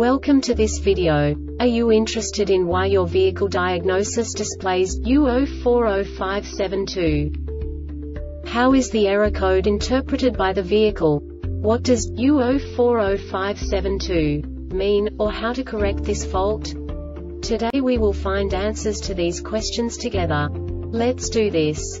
Welcome to this video. Are you interested in why your vehicle diagnosis displays U040572? How is the error code interpreted by the vehicle? What does U040572 mean, or how to correct this fault? Today we will find answers to these questions together. Let's do this.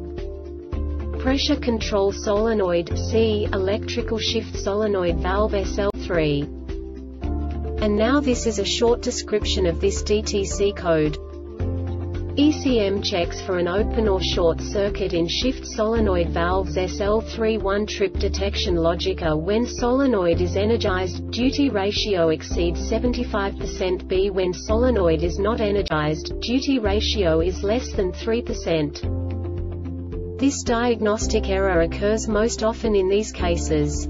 Pressure Control Solenoid C Electrical Shift Solenoid Valve SL3. And now this is a short description of this DTC code. ECM checks for an open or short circuit in shift solenoid valves SL3 one-trip detection logica when solenoid is energized, duty ratio exceeds 75% B when solenoid is not energized, duty ratio is less than 3%. This diagnostic error occurs most often in these cases.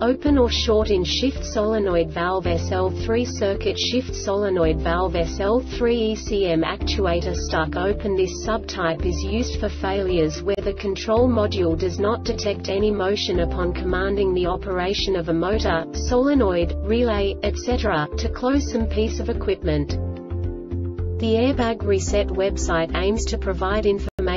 Open or short in shift solenoid valve SL3 circuit shift solenoid valve SL3 ECM actuator stuck open This subtype is used for failures where the control module does not detect any motion upon commanding the operation of a motor, solenoid, relay, etc., to close some piece of equipment. The Airbag Reset website aims to provide information